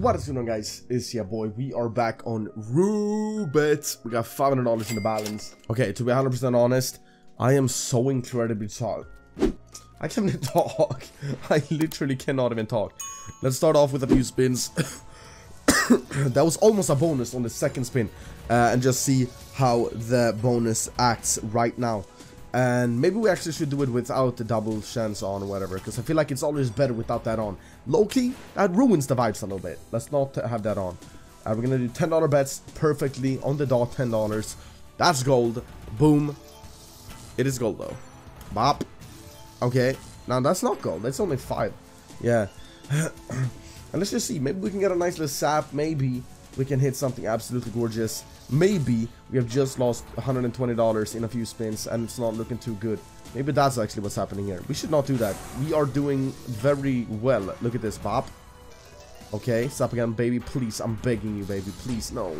What is going on guys? It's your boy. We are back on Roobet. We got $500 in the balance. Okay, to be 100% honest, I am so incredibly tired. I can't even talk. I literally cannot even talk. Let's start off with a few spins. that was almost a bonus on the second spin. Uh, and just see how the bonus acts right now. And maybe we actually should do it without the double chance on or whatever, because I feel like it's always better without that on. Low-key, that ruins the vibes a little bit. Let's not have that on. Uh, we're gonna do $10 bets perfectly on the dot, $10. That's gold. Boom. It is gold though. Bop. Okay. Now that's not gold. That's only five. Yeah. and let's just see. Maybe we can get a nice little sap. Maybe we can hit something absolutely gorgeous. Maybe we have just lost $120 in a few spins and it's not looking too good. Maybe that's actually what's happening here. We should not do that. We are doing very well. Look at this, Bob. Okay, stop again, baby. Please, I'm begging you, baby. Please, no.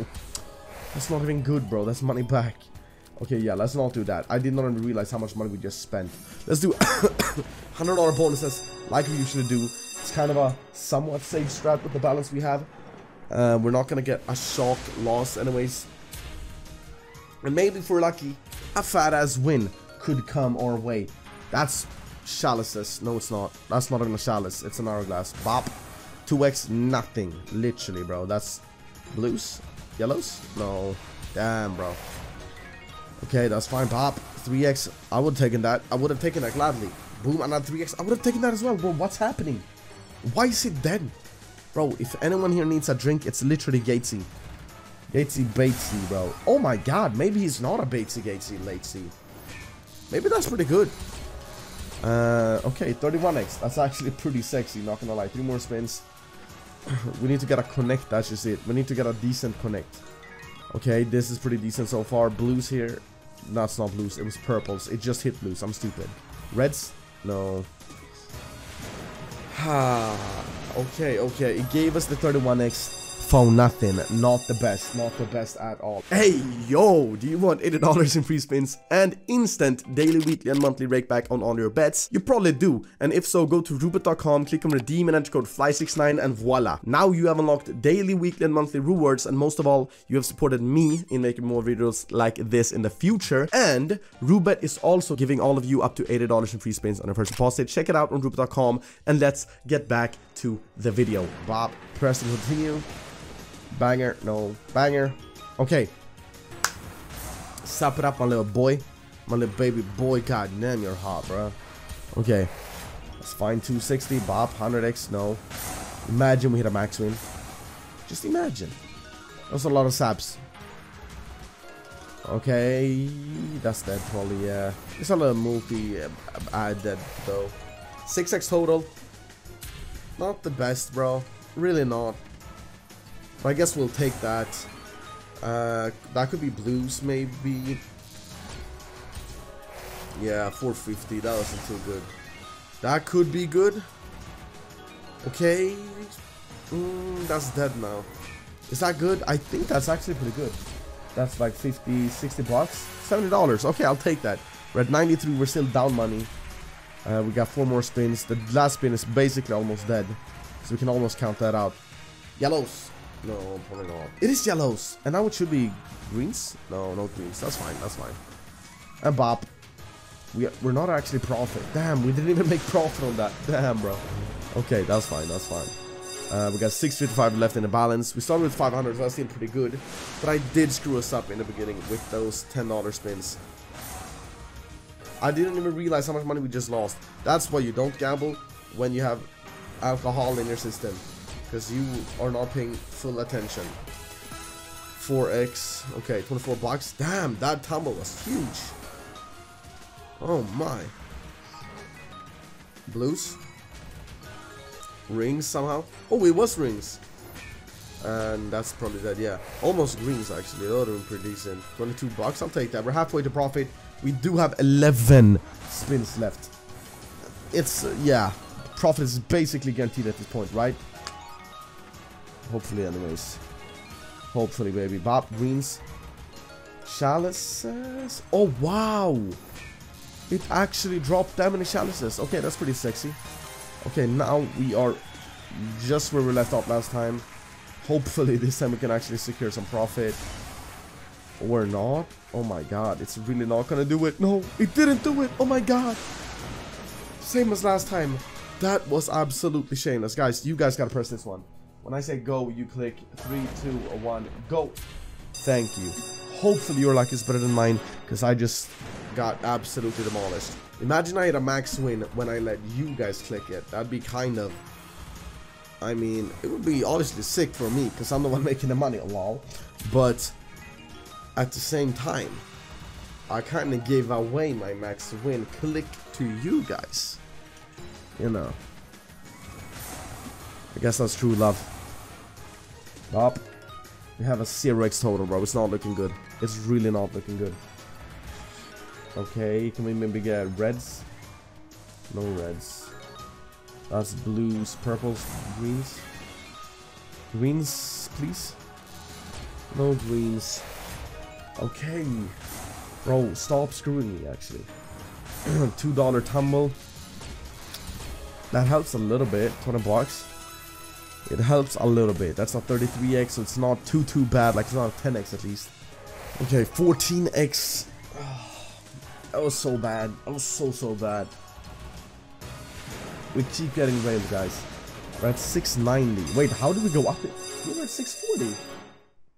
That's not even good, bro. That's money back. Okay, yeah, let's not do that. I did not even realize how much money we just spent. Let's do $100 bonuses like we usually do. It's kind of a somewhat safe strat with the balance we have. Uh, we're not going to get a shock loss anyways. And maybe if we're lucky, a fat ass win could come our way. That's chalices. No, it's not. That's not even a chalice. It's an hourglass. Bop. 2x, nothing. Literally, bro. That's blues? Yellows? No. Damn, bro. Okay, that's fine. Pop. 3x. I would have taken that. I would have taken that gladly. Boom, another 3x. I would have taken that as well, bro. What's happening? Why is it dead? Bro, if anyone here needs a drink, it's literally Gatesy. Gatesy Batesy, bro. Oh my god, maybe he's not a Batesy Gatesy Latesy. Maybe that's pretty good. Uh, okay, 31x. That's actually pretty sexy, not gonna lie. Three more spins. we need to get a connect, that's just it. We need to get a decent connect. Okay, this is pretty decent so far. Blues here. That's not blues, it was purples. It just hit blues, I'm stupid. Reds? No. Ha. okay, okay. It gave us the 31x for nothing. Not the best. Not the best at all. Hey, yo! Do you want $80 in free spins and instant daily, weekly, and monthly rakeback on all your bets? You probably do. And if so, go to roobet.com, click on redeem and enter code FLY69 and voila. Now you have unlocked daily, weekly, and monthly rewards. And most of all, you have supported me in making more videos like this in the future. And Roobet is also giving all of you up to $80 in free spins on your first deposit. Check it out on roobet.com and let's get back to the video. Bob, press continue. Banger. No. Banger. Okay. Stop it up, my little boy. My little baby boy. God damn, you're hot, bro. Okay. Let's find 260. Bob. 100x. No. Imagine we hit a max win. Just imagine. That's a lot of saps. Okay. That's dead, probably, yeah. It's a little multi uh, dead, though. 6x total. Not the best, bro. Really not. But I guess we'll take that. Uh, that could be blues, maybe. Yeah, 450. That wasn't too good. That could be good. Okay. Mm, that's dead now. Is that good? I think that's actually pretty good. That's like 50, 60 bucks. $70. Okay, I'll take that. We're at 93. We're still down money. Uh, we got four more spins. The last spin is basically almost dead. So we can almost count that out. Yellows. No, probably not. It is yellows. And now it should be greens? No, no greens. That's fine. That's fine. And Bop. We, we're not actually profit. Damn, we didn't even make profit on that. Damn, bro. Okay, that's fine. That's fine. Uh, we got 655 left in the balance. We started with 500, so that's still pretty good. But I did screw us up in the beginning with those $10 spins. I didn't even realize how much money we just lost. That's why you don't gamble when you have alcohol in your system because you are not paying full attention. 4x, okay, 24 bucks. Damn, that tumble was huge. Oh my. Blues. Rings somehow. Oh, it was rings. And that's probably that, yeah. Almost greens actually. That would have been pretty decent. 22 bucks, I'll take that. We're halfway to profit. We do have 11 spins left. It's, uh, yeah. Profit is basically guaranteed at this point, right? Hopefully, anyways. Hopefully, baby. Bob Greens. Chalices. Oh, wow. It actually dropped that many chalices. Okay, that's pretty sexy. Okay, now we are just where we left off last time. Hopefully this time we can actually secure some profit. Or not. Oh my god, it's really not gonna do it. No, it didn't do it. Oh my god. Same as last time. That was absolutely shameless. Guys, you guys gotta press this one. When I say go, you click 3, 2, 1, go. Thank you. Hopefully your luck is better than mine, because I just got absolutely demolished. Imagine I had a max win when I let you guys click it. That'd be kind of... I mean, it would be obviously sick for me, because I'm the one making the money, lol. But, at the same time, I kind of gave away my max win click to you guys. You know. I guess that's true love. Up. We have a 0x total, bro. It's not looking good. It's really not looking good. Okay, can we maybe get reds? No reds. That's blues, purples, greens. Greens, please. No greens. Okay. Bro, stop screwing me, actually. $2 tumble. That helps a little bit. 20 bucks. It helps a little bit. That's a 33x, so it's not too, too bad. Like, it's not a 10x at least. Okay, 14x. that was so bad. That was so, so bad. We keep getting railed, guys. We're at 690. Wait, how did we go up? It? We were at 640.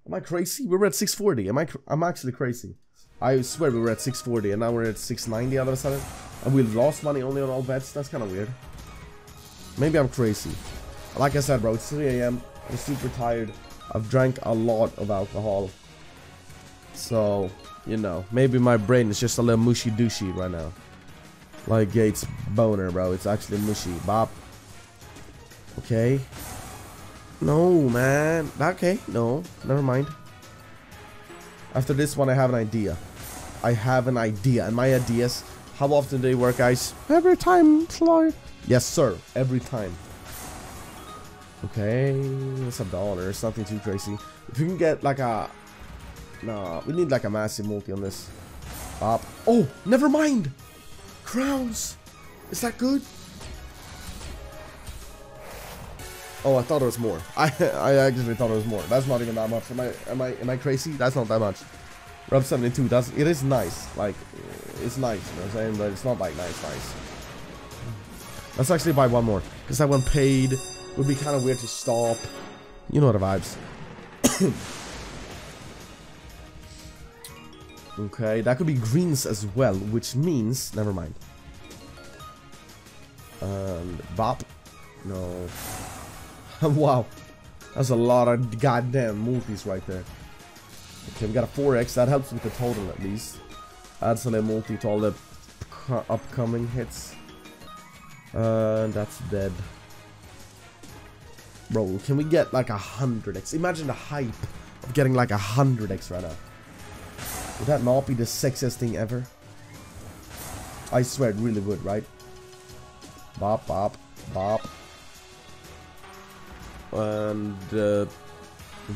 Am I crazy? We were at 640. Am I? I'm actually crazy. I swear we were at 640 and now we're at 690 all of a sudden. And we lost money only on all bets. That's kind of weird. Maybe I'm crazy. Like I said, bro, it's 3 a.m. I'm super tired. I've drank a lot of alcohol. So, you know, maybe my brain is just a little mushy douchey right now. Like Gates boner, bro. It's actually mushy. Bop. Okay. No, man. Okay, no. Never mind. After this one, I have an idea. I have an idea. And my ideas, how often do they work, guys? Every time, Sly. Yes, sir. Every time. Okay, it's a dollar. It's nothing too crazy. If you can get like a... Nah, we need like a massive multi on this. Pop. Oh, never mind. Crowns. Is that good? Oh, I thought it was more. I I actually thought it was more. That's not even that much. Am I am I am I crazy? That's not that much. Rev 72. That's it is nice. Like it's nice. You know what I'm saying? But it's not like nice, nice. Let's actually buy one more because that one paid would be kind of weird to stop. You know the vibes. okay, that could be greens as well, which means... Never mind. And Bop. No. wow. That's a lot of goddamn multis right there. Okay, we got a 4x. That helps with the total at least. Adds a little multi to all the upcoming hits. And that's dead. Bro, can we get like a 100x? Imagine the hype of getting like a 100x right now. Would that not be the sexiest thing ever? I swear it really would, right? Bop, bop, bop. And, uh,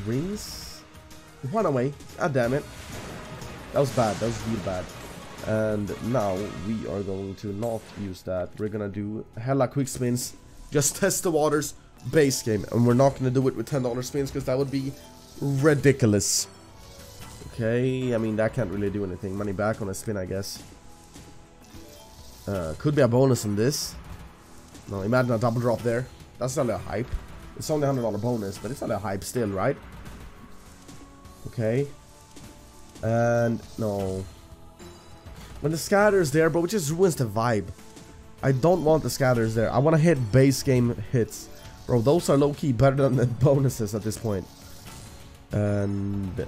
rings? One away. God damn it. That was bad. That was real bad. And now we are going to not use that. We're gonna do hella quick spins. Just test the waters base game. And we're not going to do it with $10 spins because that would be ridiculous. Okay, I mean, that can't really do anything. Money back on a spin, I guess. Uh, could be a bonus on this. No, imagine a double drop there. That's only a hype. It's only a $100 bonus, but it's only a hype still, right? Okay. And, no. When the scatter's there, bro, it just ruins the vibe. I don't want the scatters there. I want to hit base game hits. Bro, those are low-key better than the bonuses at this point. And...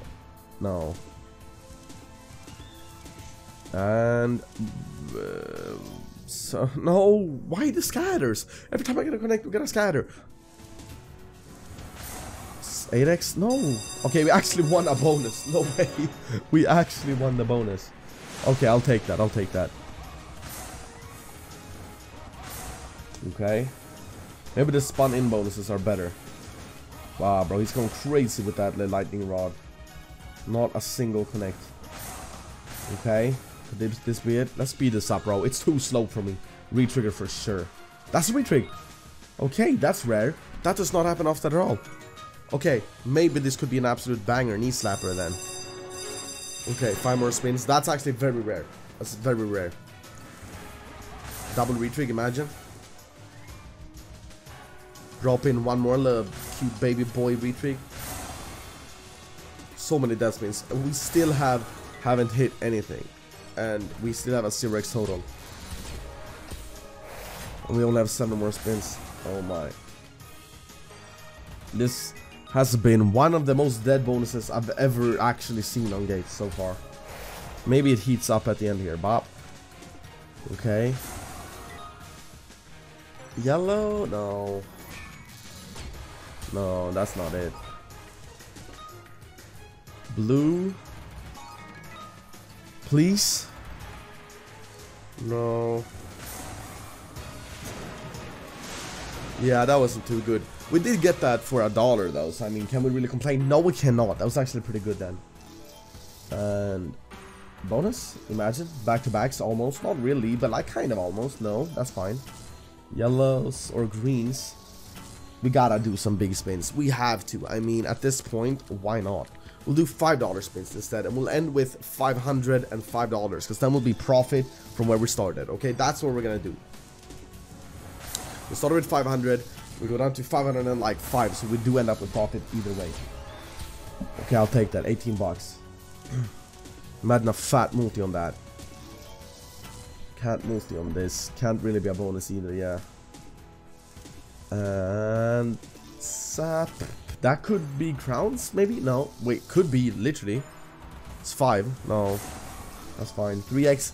No. And... Uh, so, no, why the scatters? Every time I get a connect, we get a scatter. 8x? No. Okay, we actually won a bonus. No way. We actually won the bonus. Okay, I'll take that. I'll take that. Okay. Maybe the spun in bonuses are better. Wow, bro, he's going crazy with that lightning rod. Not a single connect. Okay. Could this, this be it? Let's speed this up, bro. It's too slow for me. Retrigger for sure. That's a retrig. Okay, that's rare. That does not happen often at all. Okay, maybe this could be an absolute banger knee slapper then. Okay, five more spins. That's actually very rare. That's very rare. Double retrig, imagine. Drop in one more little cute baby boy retrig. So many death spins. And we still have haven't hit anything. And we still have a 0x total. And we only have 7 more spins. Oh my. This has been one of the most dead bonuses I've ever actually seen on Gates so far. Maybe it heats up at the end here. Bop. Okay. Yellow? No. No, that's not it. Blue? Please? No. Yeah, that wasn't too good. We did get that for a dollar though, so I mean, can we really complain? No, we cannot. That was actually pretty good then. And bonus, imagine, back-to-backs almost. Not really, but like kind of almost. No, that's fine. Yellows or greens. We gotta do some big spins. We have to. I mean, at this point, why not? We'll do $5 spins instead, and we'll end with $505, because then we'll be profit from where we started, okay? That's what we're gonna do. We started with 500, we go down to 500 and like 5, so we do end up with profit either way. Okay, I'll take that. 18 bucks. Imagine a fat multi on that. Can't multi on this. Can't really be a bonus either, yeah. And... Sap. That could be crowns, maybe? No. Wait, could be, literally. It's 5. No. That's fine. 3x.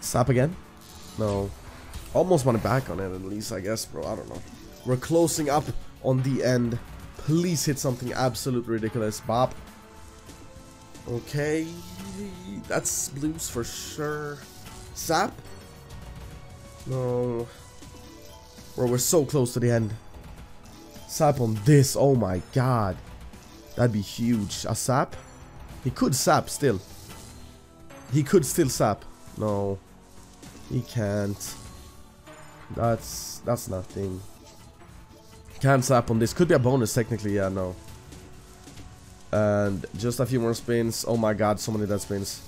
Sap again? No. Almost want back on it at least, I guess, bro. I don't know. We're closing up on the end. Please hit something absolutely ridiculous. Bop. Okay. That's blues for sure. Sap? No. Bro, we're so close to the end. Sap on this. Oh my god. That'd be huge. A sap? He could sap still. He could still sap. No. He can't. That's that's nothing. Can't sap on this. Could be a bonus technically, yeah, no. And just a few more spins. Oh my god, so many dead spins.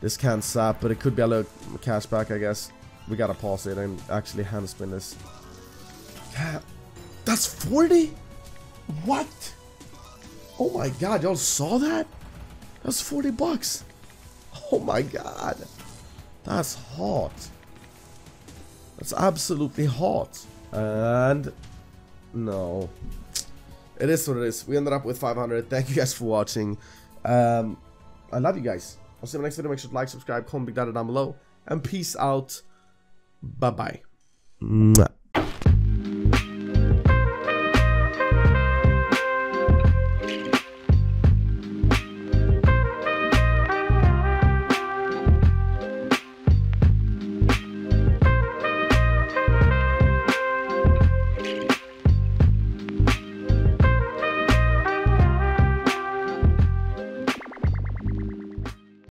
This can't sap, but it could be a little cash back, I guess. We gotta pause it and actually hand spin this. That's 40? What? Oh my god, y'all saw that? That's 40 bucks. Oh my god. That's hot. That's absolutely hot. And no. It is what it is. We ended up with 500. Thank you guys for watching. Um, I love you guys. I'll see you in the next video. Make sure to like, subscribe, comment, big data down below. And peace out. Bye-bye.